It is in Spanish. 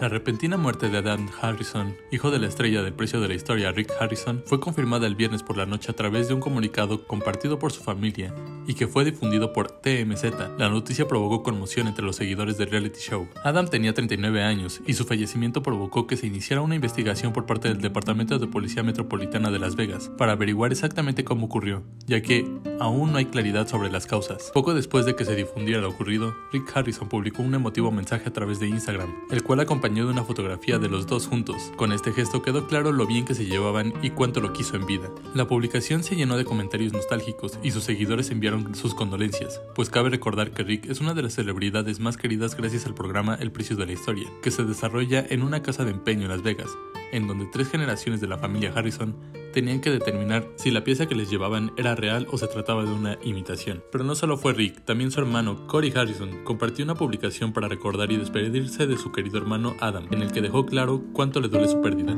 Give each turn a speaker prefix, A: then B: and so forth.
A: La repentina muerte de Adam Harrison, hijo de la estrella del precio de la historia Rick Harrison, fue confirmada el viernes por la noche a través de un comunicado compartido por su familia y que fue difundido por TMZ. La noticia provocó conmoción entre los seguidores del reality show. Adam tenía 39 años y su fallecimiento provocó que se iniciara una investigación por parte del Departamento de Policía Metropolitana de Las Vegas para averiguar exactamente cómo ocurrió, ya que aún no hay claridad sobre las causas. Poco después de que se difundiera lo ocurrido, Rick Harrison publicó un emotivo mensaje a través de Instagram, el cual acompañó de una fotografía de los dos juntos. Con este gesto quedó claro lo bien que se llevaban y cuánto lo quiso en vida. La publicación se llenó de comentarios nostálgicos y sus seguidores enviaron sus condolencias, pues cabe recordar que Rick es una de las celebridades más queridas gracias al programa El Precio de la Historia, que se desarrolla en una casa de empeño en Las Vegas, en donde tres generaciones de la familia Harrison tenían que determinar si la pieza que les llevaban era real o se trataba de una imitación. Pero no solo fue Rick, también su hermano Corey Harrison compartió una publicación para recordar y despedirse de su querido hermano Adam, en el que dejó claro cuánto le duele su pérdida.